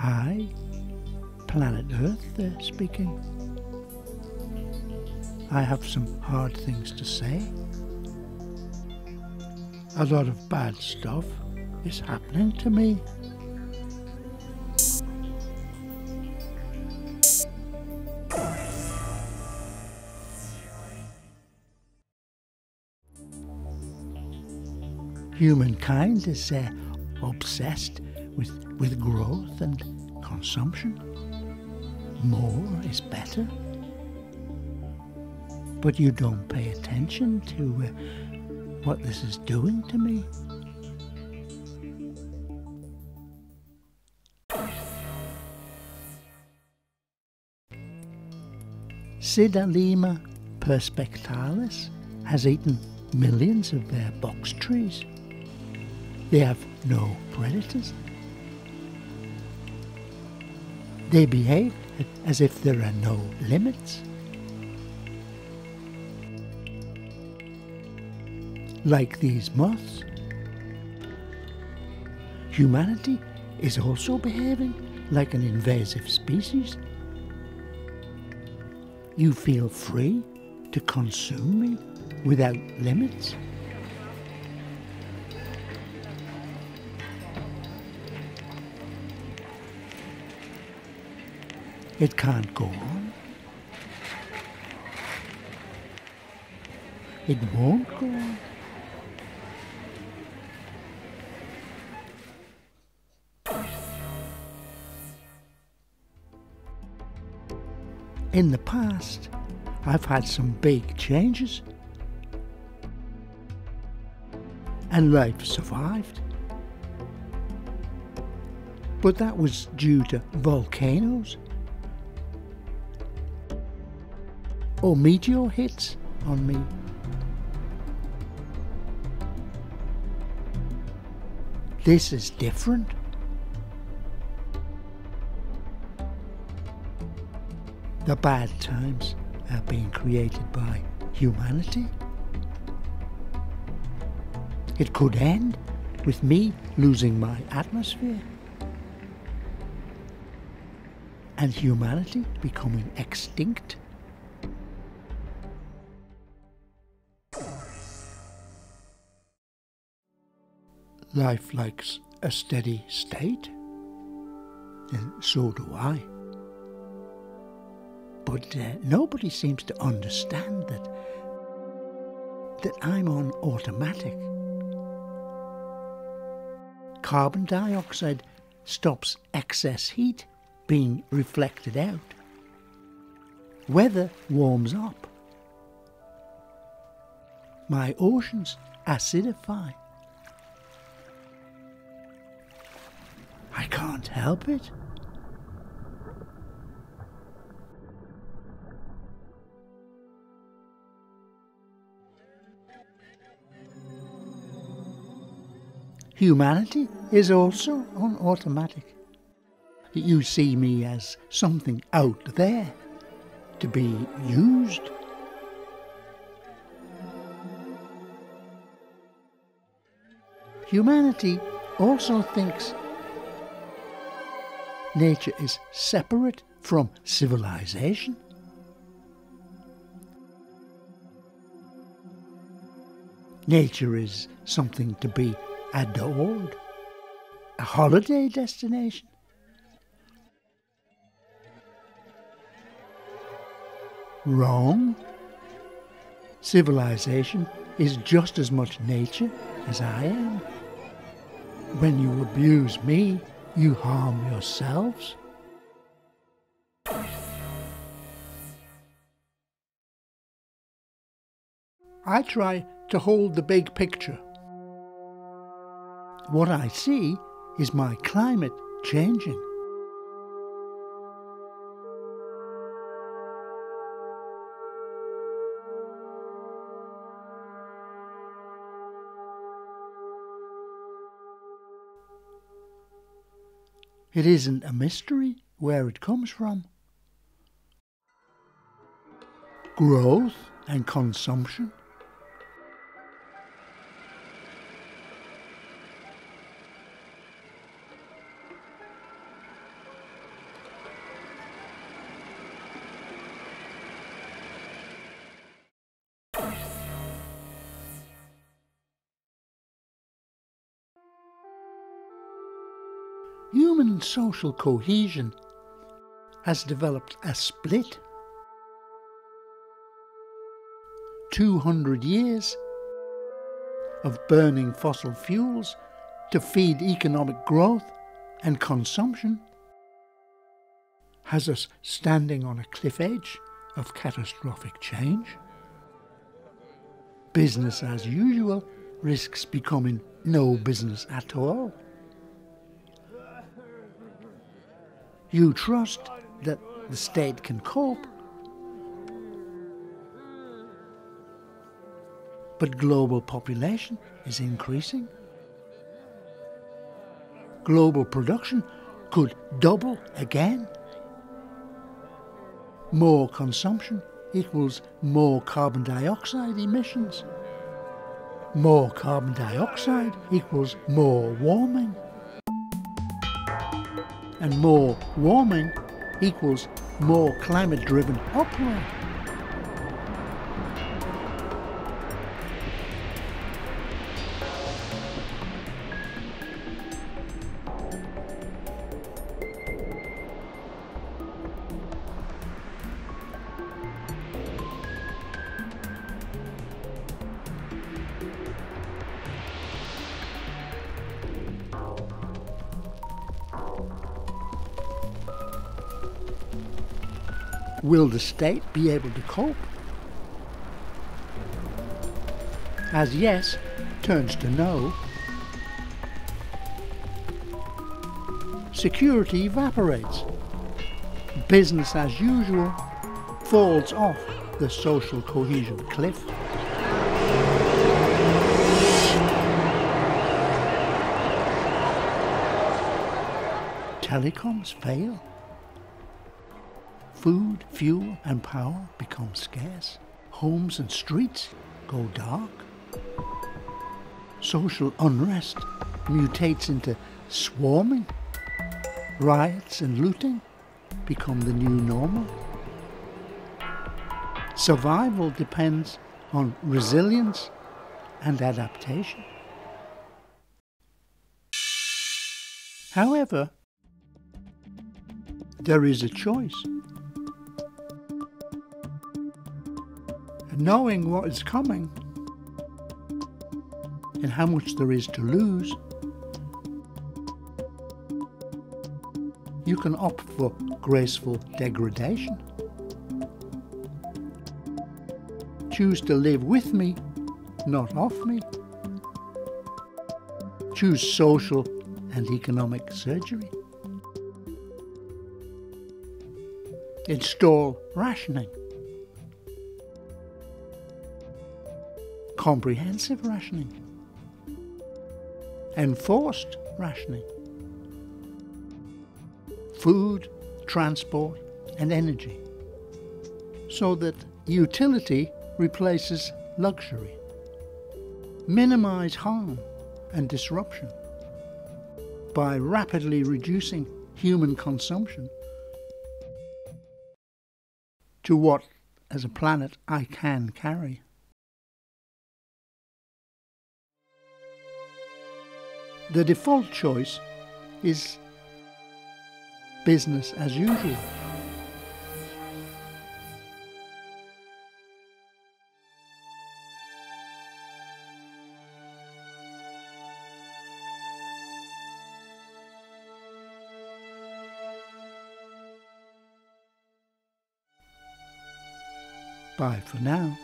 Hi, planet Earth, they're speaking. I have some hard things to say. A lot of bad stuff is happening to me. Humankind is uh, obsessed with, with growth and consumption. More is better. But you don't pay attention to uh, what this is doing to me. Cydalima perspectalis has eaten millions of their box trees. They have no predators. They behave as if there are no limits. Like these moths, humanity is also behaving like an invasive species. You feel free to consume me without limits. It can't go on. It won't go on. In the past, I've had some big changes. And life survived. But that was due to volcanoes or meteor hits on me. This is different. The bad times are being created by humanity. It could end with me losing my atmosphere and humanity becoming extinct. Life likes a steady state, and so do I. But uh, nobody seems to understand that that I'm on automatic. Carbon dioxide stops excess heat being reflected out. Weather warms up. My oceans acidify. Can't help it. Humanity is also on automatic. You see me as something out there to be used. Humanity also thinks nature is separate from civilization. Nature is something to be adored, a holiday destination. Wrong. Civilization is just as much nature as I am. When you abuse me, you harm yourselves. I try to hold the big picture. What I see is my climate changing. It isn't a mystery where it comes from. Growth and consumption. Human social cohesion has developed a split. 200 years of burning fossil fuels to feed economic growth and consumption has us standing on a cliff edge of catastrophic change. Business as usual risks becoming no business at all. You trust that the state can cope, but global population is increasing. Global production could double again. More consumption equals more carbon dioxide emissions. More carbon dioxide equals more warming. And more warming equals more climate driven uproar. Will the state be able to cope? As yes turns to no, security evaporates. Business as usual falls off the social cohesion cliff. Telecoms fail food, fuel, and power become scarce. Homes and streets go dark. Social unrest mutates into swarming. Riots and looting become the new normal. Survival depends on resilience and adaptation. However, there is a choice. Knowing what is coming and how much there is to lose, you can opt for graceful degradation. Choose to live with me, not off me. Choose social and economic surgery. Install rationing. Comprehensive rationing, enforced rationing, food, transport, and energy, so that utility replaces luxury. Minimize harm and disruption by rapidly reducing human consumption to what, as a planet, I can carry. The default choice is business as usual. Bye for now.